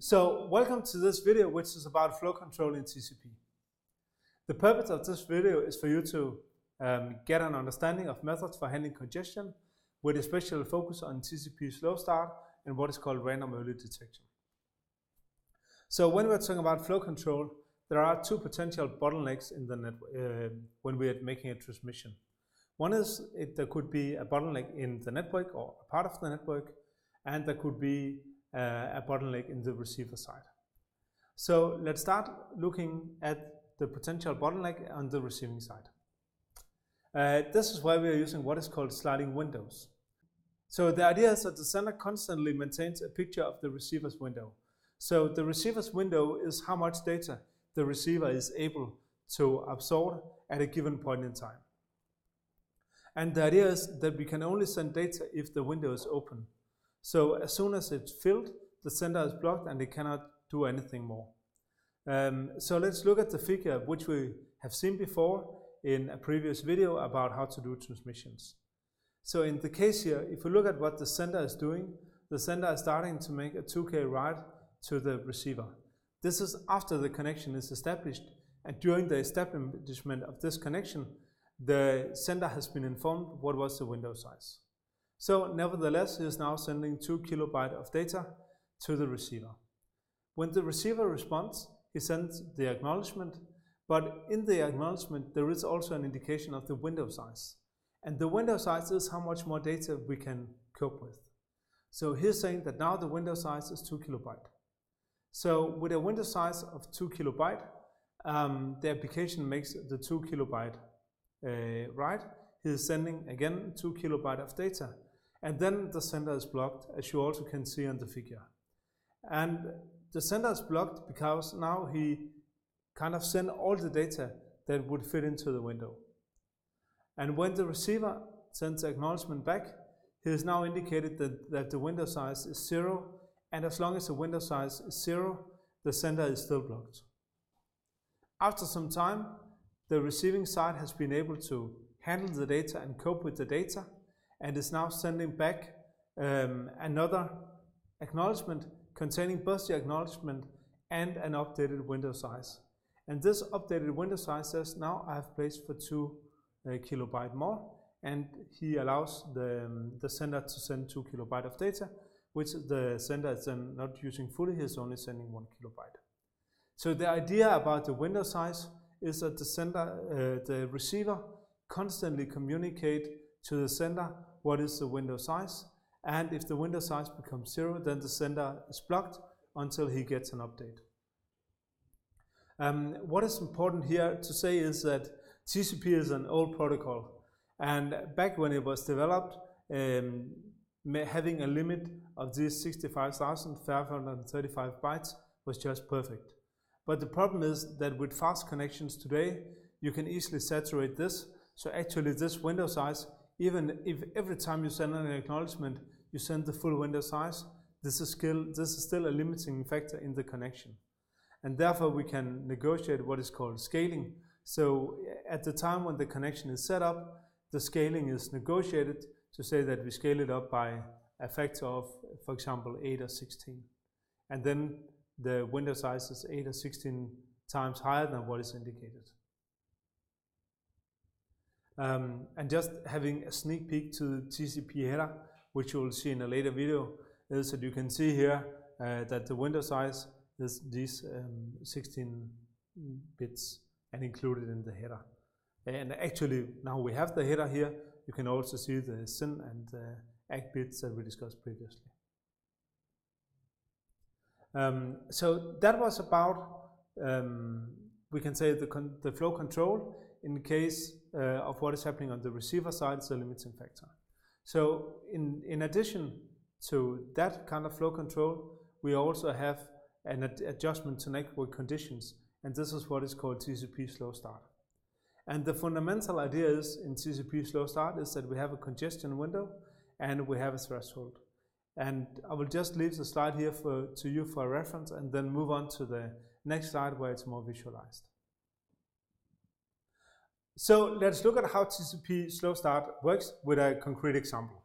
So welcome to this video which is about flow control in TCP. The purpose of this video is for you to um, get an understanding of methods for handling congestion with a special focus on TCP slow start and what is called random early detection. So when we're talking about flow control, there are two potential bottlenecks in the network uh, when we're making a transmission. One is it, there could be a bottleneck in the network or a part of the network, and there could be a bottleneck in the receiver side. So let's start looking at the potential bottleneck on the receiving side. Uh, this is why we are using what is called sliding windows. So the idea is that the sender constantly maintains a picture of the receiver's window. So the receiver's window is how much data the receiver is able to absorb at a given point in time. And the idea is that we can only send data if the window is open. So as soon as it's filled, the sender is blocked and it cannot do anything more. Um, so let's look at the figure which we have seen before in a previous video about how to do transmissions. So in the case here, if we look at what the sender is doing, the sender is starting to make a 2K write to the receiver. This is after the connection is established and during the establishment of this connection, the sender has been informed what was the window size. So nevertheless, he is now sending 2 kilobyte of data to the receiver. When the receiver responds, he sends the acknowledgement, but in the acknowledgement, there is also an indication of the window size. And the window size is how much more data we can cope with. So he's saying that now the window size is 2 kilobyte. So with a window size of 2 kilobyte, um, the application makes the 2 kilobyte uh, write. He's sending again 2 kilobyte of data. And then the sender is blocked, as you also can see on the figure. And the sender is blocked because now he kind of sent all the data that would fit into the window. And when the receiver sends acknowledgement back, he has now indicated that, that the window size is zero, and as long as the window size is zero, the sender is still blocked. After some time, the receiving side has been able to handle the data and cope with the data, and is now sending back um, another acknowledgement containing both the acknowledgement and an updated window size. And this updated window size says now I have placed for 2 uh, kilobyte more and he allows the, um, the sender to send 2 kilobyte of data which the sender is then not using fully, he's only sending 1 kilobyte. So the idea about the window size is that the sender, uh, the receiver constantly communicate to the sender what is the window size and if the window size becomes zero, then the sender is blocked until he gets an update. Um, what is important here to say is that TCP is an old protocol. And back when it was developed, um, having a limit of these 65,535 bytes was just perfect. But the problem is that with fast connections today, you can easily saturate this. So actually this window size, even if every time you send an acknowledgement, you send the full window size, this is, still, this is still a limiting factor in the connection. And therefore we can negotiate what is called scaling. So at the time when the connection is set up, the scaling is negotiated to say that we scale it up by a factor of, for example, 8 or 16. And then the window size is 8 or 16 times higher than what is indicated. Um, and just having a sneak peek to the TCP header, which you will see in a later video, is that you can see here uh, that the window size is these um, 16 bits and included in the header. And actually, now we have the header here, you can also see the SYN and uh, ACK bits that we discussed previously. Um, so that was about, um, we can say, the, the flow control in the case uh, of what is happening on the receiver side, it's a limiting factor. So in, addition to that kind of flow control, we also have an ad adjustment to network conditions, and this is what is called TCP slow start. And the fundamental idea is in TCP slow start is that we have a congestion window and we have a threshold. And I will just leave the slide here for, to you for reference and then move on to the next slide where it's more visualized. So let's look at how TCP slow start works with a concrete example.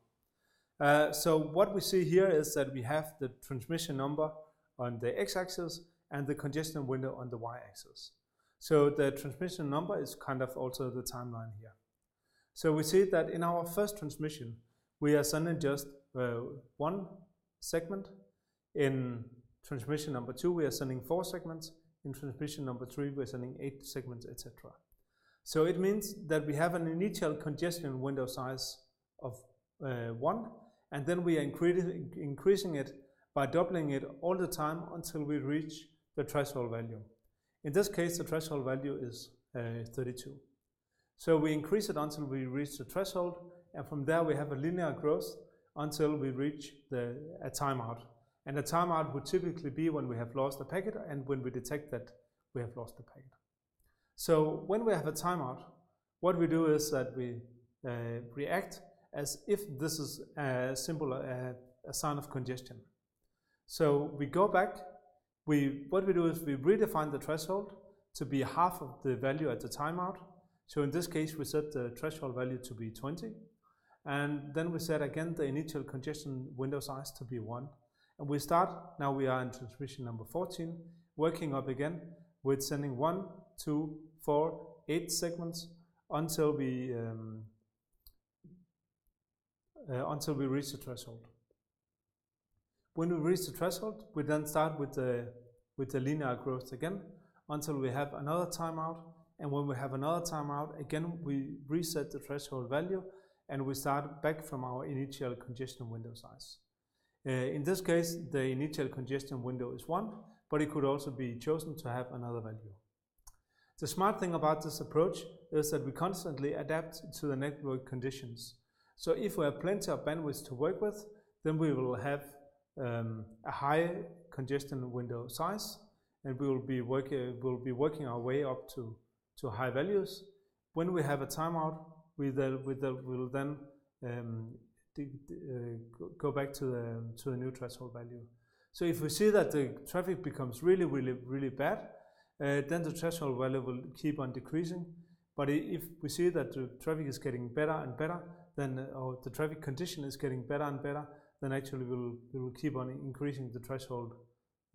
Uh, so what we see here is that we have the transmission number on the x-axis and the congestion window on the y-axis. So the transmission number is kind of also the timeline here. So we see that in our first transmission, we are sending just uh, one segment. In transmission number two, we are sending four segments. In transmission number three, we're sending eight segments, etc. So it means that we have an initial congestion window size of uh, one, and then we are incre increasing it by doubling it all the time until we reach the threshold value. In this case, the threshold value is uh, 32. So we increase it until we reach the threshold, and from there we have a linear growth until we reach the, a timeout. And a timeout would typically be when we have lost a packet and when we detect that we have lost the packet. So when we have a timeout, what we do is that we uh, react as if this is a simple uh, a sign of congestion. So we go back, we, what we do is we redefine the threshold to be half of the value at the timeout. So in this case, we set the threshold value to be 20. And then we set again the initial congestion window size to be 1. And we start, now we are in transmission number 14, working up again with sending 1, 2, 4, 8 segments until we um, uh, until we reach the threshold. When we reach the threshold, we then start with the, with the linear growth again until we have another timeout. And when we have another timeout, again, we reset the threshold value and we start back from our initial congestion window size. Uh, in this case, the initial congestion window is 1, but it could also be chosen to have another value. The smart thing about this approach is that we constantly adapt to the network conditions. So if we have plenty of bandwidth to work with, then we will have um, a high congestion window size, and we will be working will be working our way up to to high values. When we have a timeout, we will then um, uh, go back to the to the new threshold value. So if we see that the traffic becomes really really really bad, then the threshold value will keep on decreasing. But if we see that the traffic is getting better and better, then uh, or the traffic condition is getting better and better, then actually we'll, we will keep on increasing the threshold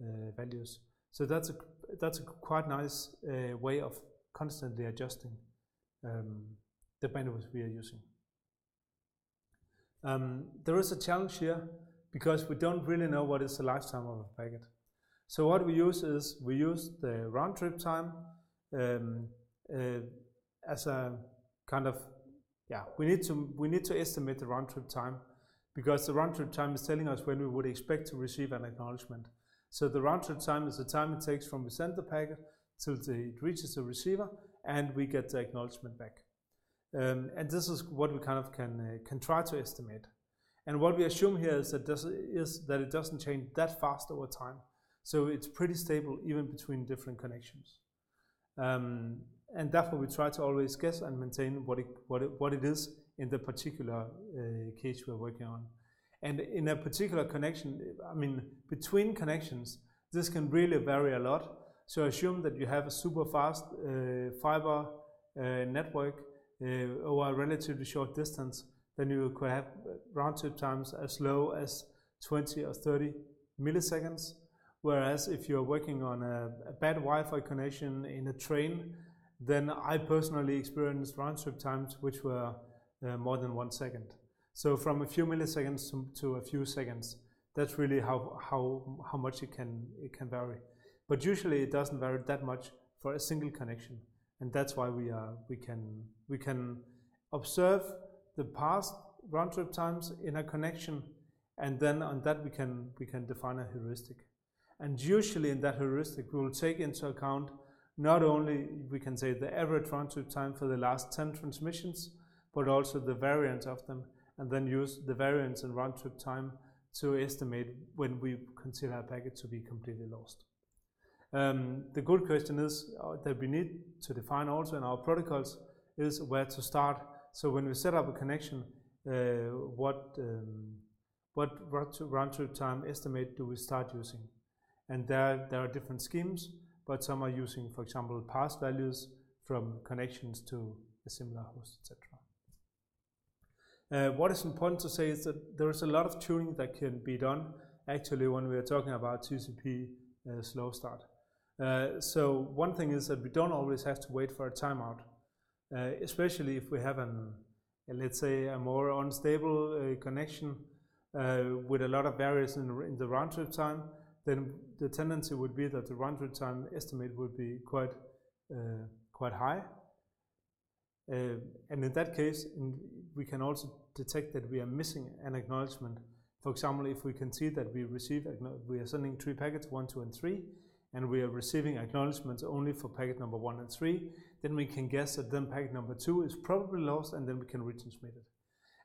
uh, values. So that's a, that's a quite nice uh, way of constantly adjusting um, the bandwidth we are using. Um, there is a challenge here because we don't really know what is the lifetime of a packet. So what we use is we use the round trip time um, uh, as a kind of yeah we need to we need to estimate the round trip time because the round trip time is telling us when we would expect to receive an acknowledgement. So the round trip time is the time it takes from we send the packet till it reaches the receiver and we get the acknowledgement back. Um, and this is what we kind of can uh, can try to estimate. And what we assume here is that, this is that it doesn't change that fast over time. So it's pretty stable even between different connections. Um, and therefore we try to always guess and maintain what it, what it, what it is in the particular uh, case we're working on. And in a particular connection, I mean, between connections, this can really vary a lot. So assume that you have a super fast uh, fiber uh, network uh, over a relatively short distance, then you could have round trip times as low as 20 or 30 milliseconds. Whereas if you're working on a, a bad Wi-Fi connection in a train, then I personally experienced round trip times which were uh, more than one second. So from a few milliseconds to, to, a few seconds, that's really how, how, how much it can, it can vary. But usually it doesn't vary that much for a single connection. And that's why we, are, we, can, we can observe the past round trip times in a connection and then on that we can, we can define a heuristic. And usually in that heuristic we will take into account not only we can say the average round trip time for the last 10 transmissions, but also the variance of them, and then use the variance and round trip time to estimate when we consider a packet to be completely lost. Um, the good question is uh, that we need to define also in our protocols is where to start. So when we set up a connection, uh, what um, what round trip time estimate do we start using? And there there are different schemes, but some are using, for example, past values from connections to a similar host, etc. Uh, what is important to say is that there is a lot of tuning that can be done actually when we are talking about TCP uh, slow start. Uh, so one thing is that we don't always have to wait for a timeout, uh, especially if we have an, let's say, a more unstable uh, connection uh, with a lot of variance in, in the round trip time, then the tendency would be that the trip time estimate would be quite uh, quite high. Uh, and in that case, we can also detect that we are missing an acknowledgement. For example, if we can see that we are sending three packets, one, two, and three, and we are receiving acknowledgements only for packet number one and three, then we can guess that then packet number two is probably lost, and then we can retransmit it.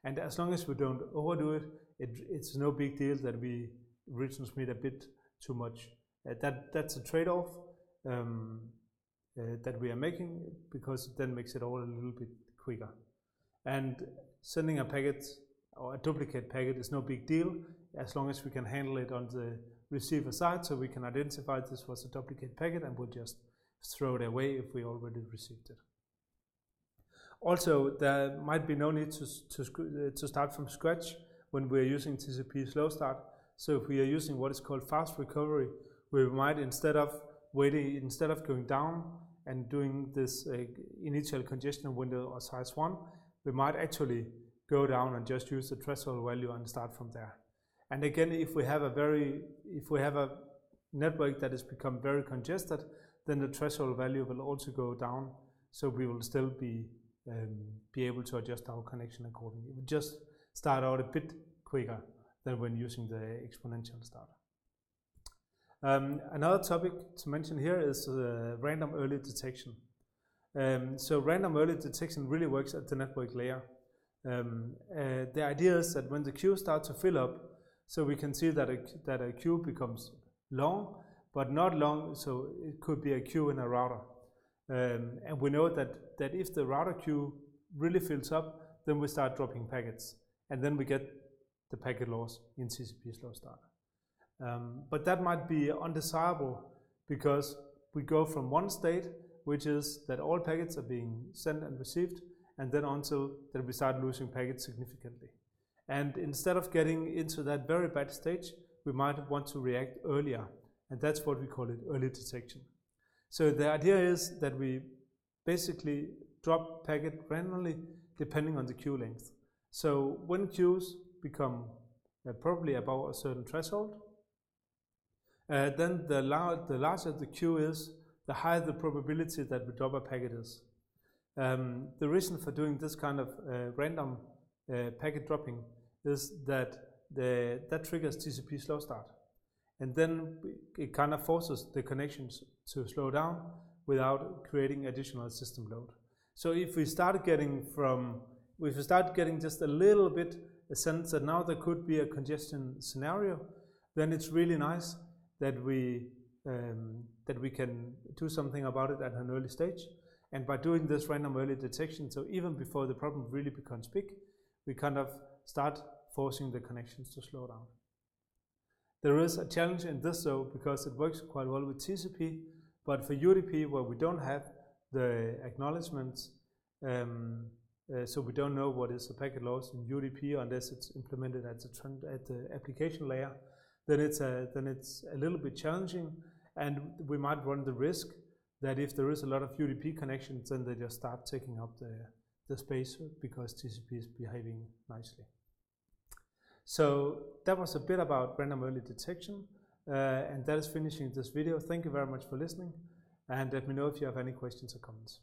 And as long as we don't overdo it it's no big deal that we retransmit a bit too much. Uh, that that's a trade-off. Um, uh, that we are making because it then makes it all a little bit quicker. And sending a packet or a duplicate packet is no big deal as long as we can handle it on the receiver side so we can identify this was a duplicate packet and we'll just throw it away if we already received it. Also, there might be no need to, to, uh, to start from scratch when we're using TCP slow start. So if we are using what is called fast recovery, we might instead of waiting, instead of going down and doing this uh, initial congestion window or size 1, we might actually go down and just use the threshold value and start from there. And again, if we have a very, if we have a network that has become very congested, then the threshold value will also go down. So we will still be um, be able to adjust our connection accordingly. We just start out a bit quicker than when using the exponential starter. Um, another topic to mention here is uh, random early detection. Um, so random early detection really works at the network layer. Um, uh, the idea is that when the queue starts to fill up, so we can see that a, that a queue becomes long, but not long, so it could be a queue in a router. Um, and we know that, that if the router queue really fills up, then we start dropping packets. And then we get the packet loss in TCP slow start. Um, but that might be undesirable because we go from one state, which is that all packets are being sent and received, and then until that we start losing packets significantly. And instead of getting into that very bad stage, we might want to react earlier, and that's what we call it early detection. So the idea is that we basically drop packet randomly depending on the queue length. So when queues become uh, probably above a certain threshold, uh, then the, lar the larger the queue is, the higher the probability that we drop a packet is. Um, the reason for doing this kind of uh, random uh, packet dropping is that the, that triggers TCP slow start. And then it kind of forces the connections to slow down without creating additional system load. So if we start getting from, if we start getting just a little bit a sense that now there could be a congestion scenario, then it's really nice that we um, that we can do something about it at an early stage. And by doing this random early detection, so even before the problem really becomes big, we kind of start forcing the connections to slow down. There is a challenge in this though, because it works quite well with TCP, but for UDP, where we don't have the acknowledgements, um, so we don't know what is the packet loss in UDP unless it's implemented at the, at the application layer, then it's a, then it's a little bit challenging and we might run the risk that if there is a lot of UDP connections, then they just start taking up the, the space because TCP is behaving nicely. So that was a bit about random early detection, uh, and that is finishing this video. Thank you very much for listening, and let me know if you have any questions or comments.